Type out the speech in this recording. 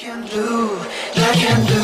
can do, I can do.